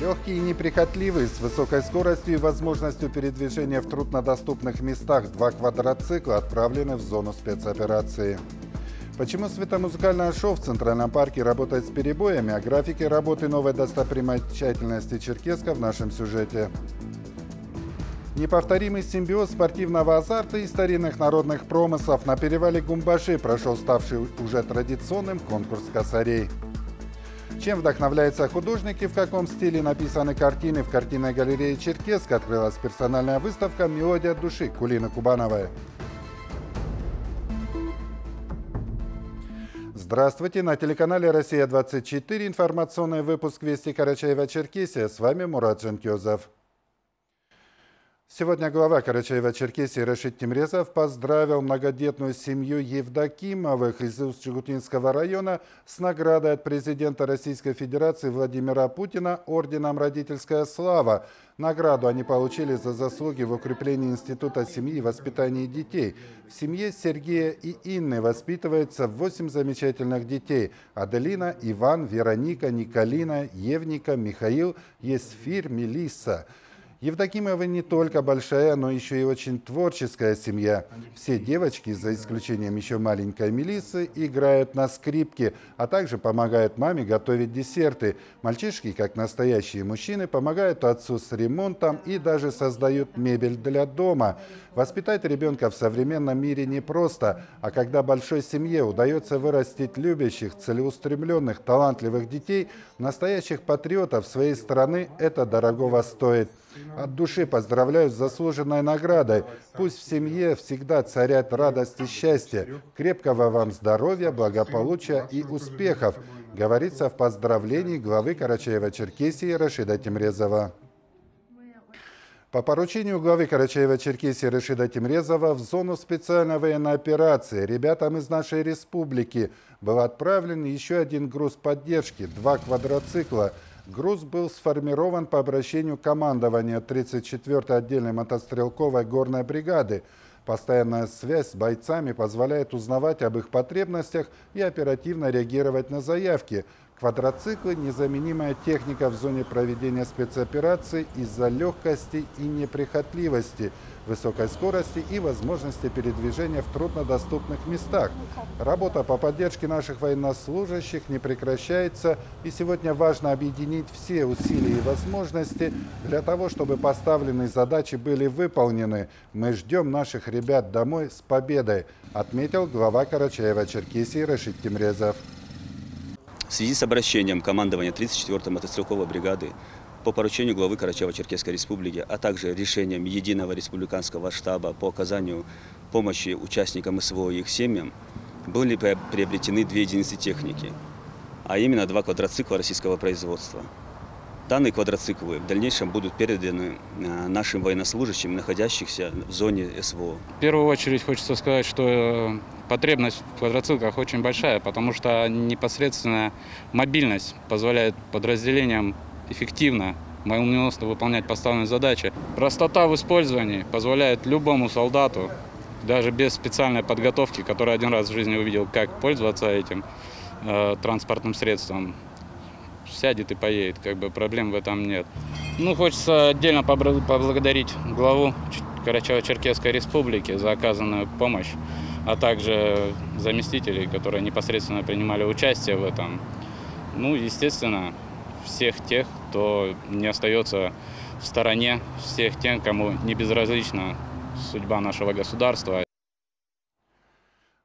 Легкие и неприхотливые, с высокой скоростью и возможностью передвижения в труднодоступных местах два квадроцикла отправлены в зону спецоперации. Почему светомузыкальное шоу в Центральном парке работает с перебоями, о графике работы новой достопримечательности Черкеска в нашем сюжете. Неповторимый симбиоз спортивного азарта и старинных народных промыслов на перевале Гумбаши прошел ставший уже традиционным конкурс косарей. Чем вдохновляются художники, в каком стиле написаны картины, в картинной галерее Черкеска открылась персональная выставка «Мелодия души» Кулины Кубановой. Здравствуйте! На телеканале «Россия-24» информационный выпуск «Вести Карачаева-Черкесия». С вами Мурат Джанкезов. Сегодня глава Карачаева-Черкесии Рашид Тимрезов поздравил многодетную семью Евдокимовых из Усть-Чегутинского района с наградой от президента Российской Федерации Владимира Путина орденом «Родительская слава». Награду они получили за заслуги в укреплении Института семьи и воспитании детей. В семье Сергея и Инны воспитывается 8 замечательных детей. Аделина, Иван, Вероника, Николина, Евника, Михаил, Есфир, Мелисса. Евдокимова не только большая, но еще и очень творческая семья. Все девочки, за исключением еще маленькой Мелиссы, играют на скрипке, а также помогают маме готовить десерты. Мальчишки, как настоящие мужчины, помогают отцу с ремонтом и даже создают мебель для дома. Воспитать ребенка в современном мире непросто, а когда большой семье удается вырастить любящих, целеустремленных, талантливых детей, настоящих патриотов своей страны, это дорогого стоит. От души поздравляю с заслуженной наградой. Пусть в семье всегда царят радость и счастье. Крепкого вам здоровья, благополучия и успехов, говорится в поздравлении главы Карачаева-Черкесии Рашида Тимрезова. По поручению главы Карачаева-Черкесии Рашида Тимрезова в зону специальной военной операции ребятам из нашей республики был отправлен еще один груз поддержки – два квадроцикла – Груз был сформирован по обращению командования 34-й отдельной мотострелковой горной бригады. Постоянная связь с бойцами позволяет узнавать об их потребностях и оперативно реагировать на заявки – Квадроциклы – незаменимая техника в зоне проведения спецопераций из-за легкости и неприхотливости, высокой скорости и возможности передвижения в труднодоступных местах. Работа по поддержке наших военнослужащих не прекращается, и сегодня важно объединить все усилия и возможности для того, чтобы поставленные задачи были выполнены. Мы ждем наших ребят домой с победой, отметил глава Карачаева-Черкесии Рашид Тимрезов. В связи с обращением командования 34-й мотострелковой бригады по поручению главы Карачаево-Черкесской республики, а также решением Единого республиканского штаба по оказанию помощи участникам СВО и их семьям, были приобретены две единицы техники, а именно два квадроцикла российского производства. Данные квадроциклы в дальнейшем будут переданы э, нашим военнослужащим, находящихся в зоне СВО. В первую очередь хочется сказать, что э, потребность в квадроциклах очень большая, потому что непосредственная мобильность позволяет подразделениям эффективно, молниеносно выполнять поставленные задачи. Простота в использовании позволяет любому солдату, даже без специальной подготовки, который один раз в жизни увидел, как пользоваться этим э, транспортным средством, сядет и поедет, как бы проблем в этом нет. Ну, хочется отдельно поблагодарить главу Карачаево-Черкесской республики за оказанную помощь, а также заместителей, которые непосредственно принимали участие в этом. Ну, естественно, всех тех, кто не остается в стороне, всех тех, кому не безразлична судьба нашего государства.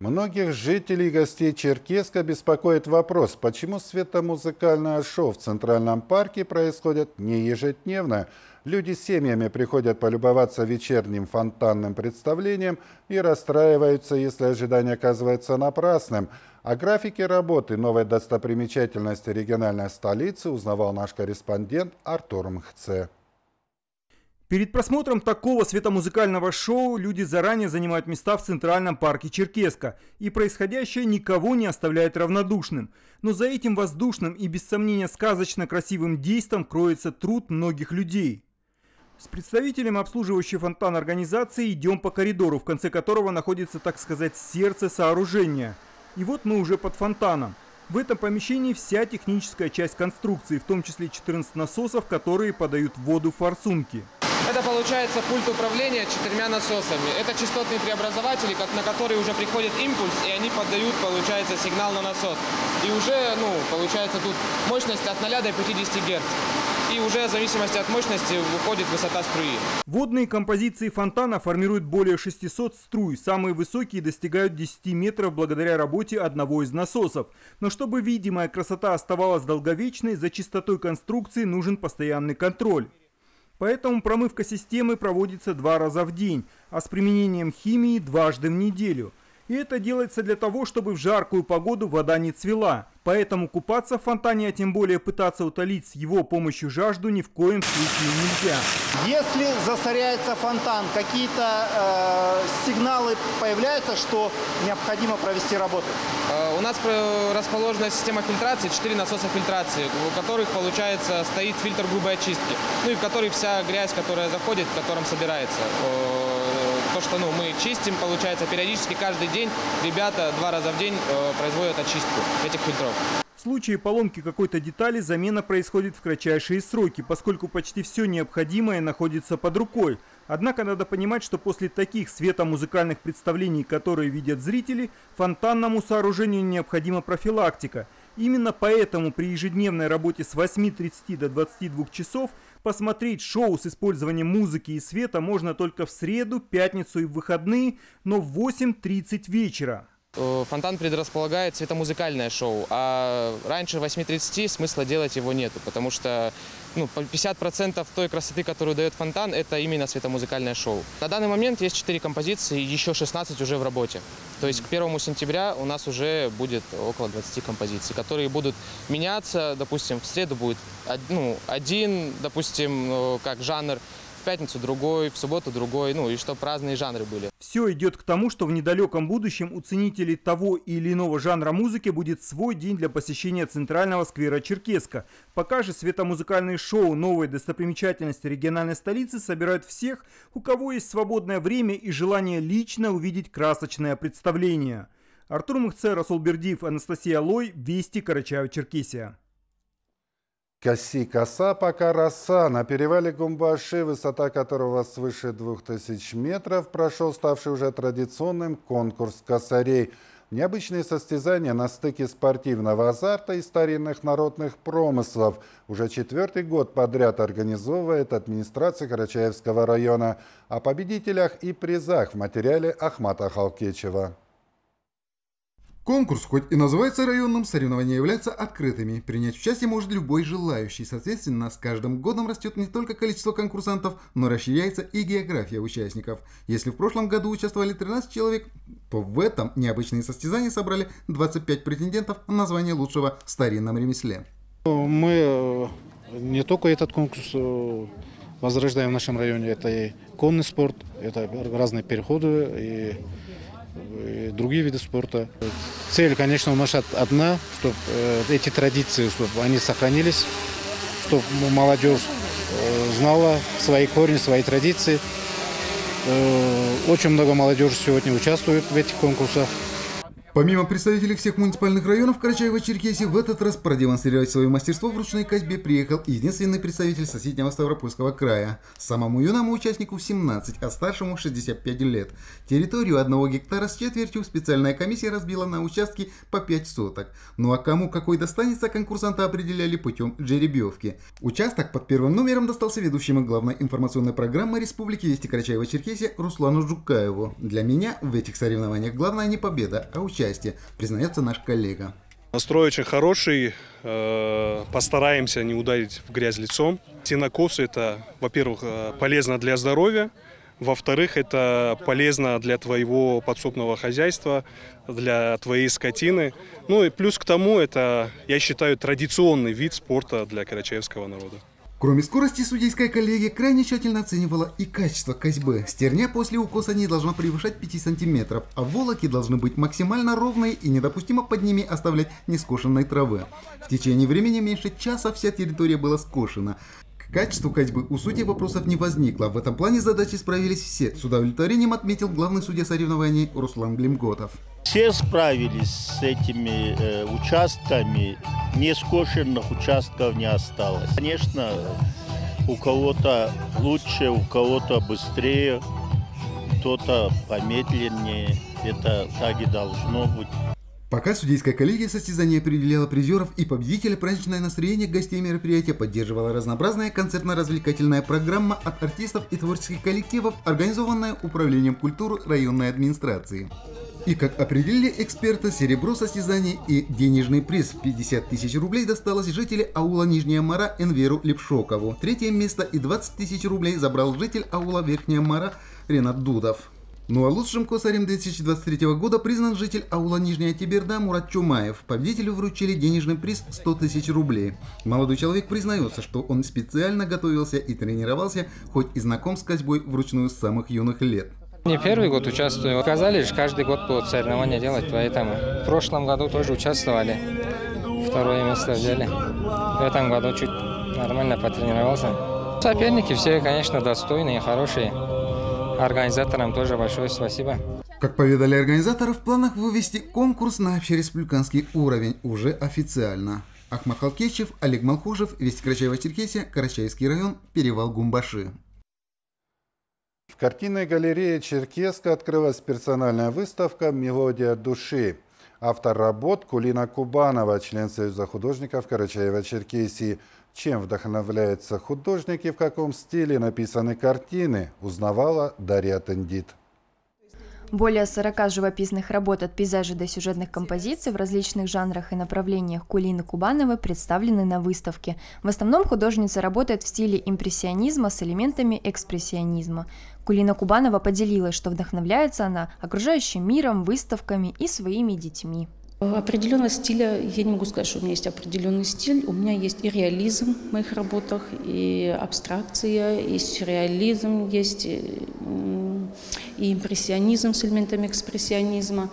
Многих жителей и гостей Черкеска беспокоит вопрос, почему светомузыкальное шоу в Центральном парке происходит не ежедневно. Люди с семьями приходят полюбоваться вечерним фонтанным представлением и расстраиваются, если ожидание оказывается напрасным. О графике работы новой достопримечательности региональной столицы узнавал наш корреспондент Артур Мхце. Перед просмотром такого светомузыкального шоу люди заранее занимают места в Центральном парке Черкеска, и происходящее никого не оставляет равнодушным. Но за этим воздушным и без сомнения сказочно красивым действом кроется труд многих людей. С представителем обслуживающей фонтан организации идем по коридору, в конце которого находится, так сказать, сердце сооружения. И вот мы уже под фонтаном. В этом помещении вся техническая часть конструкции, в том числе 14 насосов, которые подают воду в форсунки. Это получается пульт управления четырьмя насосами. Это частотные преобразователи, на которые уже приходит импульс, и они поддают, получается, сигнал на насос. И уже, ну, получается, тут мощность от 0 до 50 Гц. И уже в зависимости от мощности выходит высота струи. Водные композиции фонтана формируют более 600 струй. Самые высокие достигают 10 метров благодаря работе одного из насосов. Но чтобы видимая красота оставалась долговечной, за чистотой конструкции нужен постоянный контроль. Поэтому промывка системы проводится два раза в день, а с применением химии дважды в неделю. И это делается для того, чтобы в жаркую погоду вода не цвела. Поэтому купаться в фонтане, а тем более пытаться утолить с его помощью жажду ни в коем случае нельзя. Если засоряется фонтан, какие-то э, сигналы появляются, что необходимо провести работу? Э, у нас расположена система фильтрации, 4 насоса фильтрации, у которых, получается, стоит фильтр грубой очистки, ну и в который вся грязь, которая заходит, в котором собирается. То, что ну, мы чистим, получается, периодически каждый день ребята два раза в день э, производят очистку этих фильтров. В случае поломки какой-то детали замена происходит в кратчайшие сроки, поскольку почти все необходимое находится под рукой. Однако надо понимать, что после таких светомузыкальных представлений, которые видят зрители, фонтанному сооружению необходима профилактика. Именно поэтому при ежедневной работе с 8.30 до 22 часов посмотреть шоу с использованием музыки и света можно только в среду, пятницу и в выходные, но в 8.30 вечера. Э, фонтан предрасполагает светомузыкальное шоу, а раньше 8.30 смысла делать его нету, потому что ну, 50% той красоты, которую дает фонтан, это именно светомузыкальное шоу. На данный момент есть 4 композиции, еще 16 уже в работе. То есть к 1 сентября у нас уже будет около 20 композиций, которые будут меняться. Допустим, в среду будет ну, один, допустим, э, как жанр, в пятницу другой, в субботу другой, ну и чтобы разные жанры были. Все идет к тому, что в недалеком будущем у ценителей того или иного жанра музыки будет свой день для посещения центрального сквера Черкеска. Пока же светомузыкальные шоу новой достопримечательности региональной столицы собирают всех, у кого есть свободное время и желание лично увидеть красочное представление. Артур Мухце, Расул Бердиев, Анастасия Лой, Вести, Карачаево-Черкесия. Коси коса пока роса. На перевале Гумбаши, высота которого свыше 2000 метров, прошел ставший уже традиционным конкурс косарей. Необычные состязания на стыке спортивного азарта и старинных народных промыслов уже четвертый год подряд организовывает администрация Карачаевского района. О победителях и призах в материале Ахмата Халкечева. Конкурс, хоть и называется районным, соревнования являются открытыми. Принять участие может любой желающий. Соответственно, с каждым годом растет не только количество конкурсантов, но расширяется и география участников. Если в прошлом году участвовали 13 человек, то в этом необычные состязания собрали 25 претендентов на звание лучшего в старинном ремесле. Мы э, не только этот конкурс э, возрождаем в нашем районе, это и конный спорт, это разные переходы, и другие виды спорта. Цель, конечно, у нас одна, чтобы э, эти традиции, чтобы они сохранились, чтобы молодежь э, знала свои корни, свои традиции. Э, очень много молодежи сегодня участвует в этих конкурсах. Помимо представителей всех муниципальных районов Карачаева-Черкесии, в этот раз продемонстрировать свое мастерство в ручной косьбе приехал единственный представитель соседнего Ставропольского края. Самому юному участнику 17, а старшему 65 лет. Территорию одного гектара с четвертью специальная комиссия разбила на участки по 5 соток. Ну а кому какой достанется, конкурсанты определяли путем жеребьевки. Участок под первым номером достался ведущему главной информационной программы Республики Вести Карачаева-Черкесия Руслану Жукаеву. Для меня в этих соревнованиях главное не победа, а участие участие, признается наш коллега. Настрой очень хороший, э, постараемся не ударить в грязь лицом. Сенокосы это, во-первых, э, полезно для здоровья, во-вторых, это полезно для твоего подсобного хозяйства, для твоей скотины. Ну и плюс к тому, это, я считаю, традиционный вид спорта для карачаевского народа. Кроме скорости, судейская коллегия крайне тщательно оценивала и качество козьбы. Стерня после укуса не должна превышать 5 сантиметров, а волоки должны быть максимально ровные и недопустимо под ними оставлять нескошенной травы. В течение времени меньше часа вся территория была скошена. Качеству ходьбы у судей вопросов не возникло. В этом плане задачи справились все. С удовлетворением отметил главный судья соревнований Руслан Глимготов. Все справились с этими э, участками. Нескошенных участков не осталось. Конечно, у кого-то лучше, у кого-то быстрее, кто-то помедленнее. Это так и должно быть. Пока судейская коллегия состязания определяла призеров и победителя, праздничное настроение гостей мероприятия поддерживала разнообразная концертно-развлекательная программа от артистов и творческих коллективов, организованная Управлением культуры районной администрации. И как определили эксперты, серебро состязаний и денежный приз в 50 тысяч рублей досталось жители аула Нижняя Мара Энверу Лепшокову. Третье место и 20 тысяч рублей забрал житель аула Верхняя Мара Ренат Дудов. Ну а лучшим косарем 2023 года признан житель аула Нижняя Тиберда Мурат Чумаев. Победителю вручили денежный приз 100 тысяч рублей. Молодой человек признается, что он специально готовился и тренировался, хоть и знаком с козьбой вручную с самых юных лет. Не первый год участвую. Сказали же, каждый год будут соревнования делать, поэтому в прошлом году тоже участвовали. Второе место взяли. В этом году чуть нормально потренировался. Соперники все, конечно, достойные, хорошие. Организаторам тоже большое спасибо. Как поведали организаторы, в планах вывести конкурс на общереспубликанский уровень уже официально. Ахмад Халкевичев, Олег Малхужев, Вести Карачаева-Черкесия, Карачаевский район, Перевал Гумбаши. В картинной галерее Черкеска открылась персональная выставка «Мелодия души». Автор работ Кулина Кубанова, член Союза художников Карачаева-Черкесии. Чем вдохновляются художники, в каком стиле написаны картины, узнавала Дарья Тендит. Более 40 живописных работ от пейзажей до сюжетных композиций в различных жанрах и направлениях Кулины Кубановой представлены на выставке. В основном художница работает в стиле импрессионизма с элементами экспрессионизма. Кулина Кубанова поделилась, что вдохновляется она окружающим миром, выставками и своими детьми. Определенного стиля, я не могу сказать, что у меня есть определенный стиль. У меня есть и реализм в моих работах, и абстракция, и сюрреализм есть, импрессионизм с элементами экспрессионизма.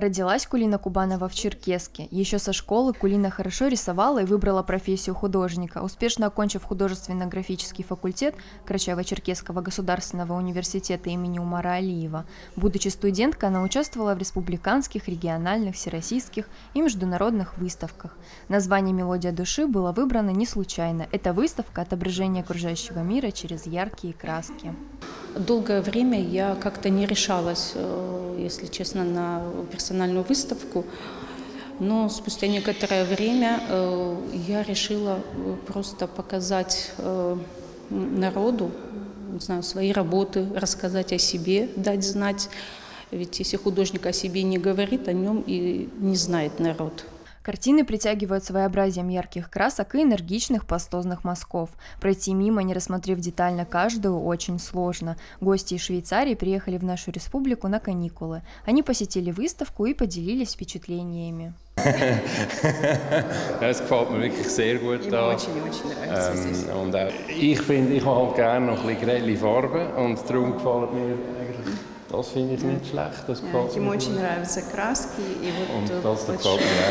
Родилась Кулина Кубанова в Черкеске. Еще со школы Кулина хорошо рисовала и выбрала профессию художника. Успешно окончив художественно-графический факультет Карачаево-Черкесского государственного университета имени Умара Алиева. Будучи студенткой, она участвовала в республиканских, региональных, всероссийских и международных выставках. Название «Мелодия души» было выбрано не случайно. Это выставка – отображение окружающего мира через яркие краски. Долгое время я как-то не решалась, э, если честно, на персональную выставку. Но спустя некоторое время э, я решила э, просто показать народу, не знаю, свои работы, рассказать о себе, дать знать. Ведь если художник о себе не говорит, о нем и не знает народ. Картины притягивают своеобразием ярких красок и энергичных пастозных мазков. Пройти мимо, не рассмотрев детально каждую, очень сложно. Гости из Швейцарии приехали в нашу республику на каникулы. Они посетили выставку и поделились впечатлениями. Es gefällt mir wirklich sehr gut da. Ähm, und auch, ich finde, ich habe halt gerne noch ein bisschen grelle Farben und darum gefällt mir Das finde ich nicht schlecht, das gefällt Ему очень нравятся краски, и вот очень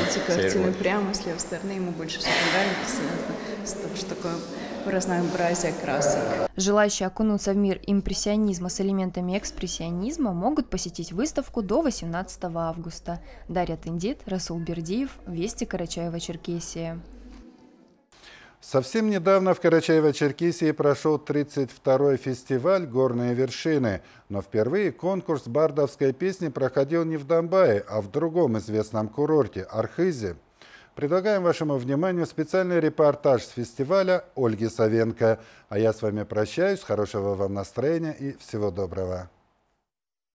эти картины прямо с левой стороны, ему больше всего нравится, что такое разнообразие красок. Желающие окунуться в мир импрессионизма с элементами экспрессионизма могут посетить выставку до 18 августа. Дарья Тендит, Расул Бердиев, Вести Карачаева-Черкесия. Совсем недавно в Карачаево-Черкесии прошел 32-й фестиваль «Горные вершины», но впервые конкурс бардовской песни проходил не в Донбае, а в другом известном курорте – Архизе. Предлагаем вашему вниманию специальный репортаж с фестиваля Ольги Савенко. А я с вами прощаюсь, хорошего вам настроения и всего доброго.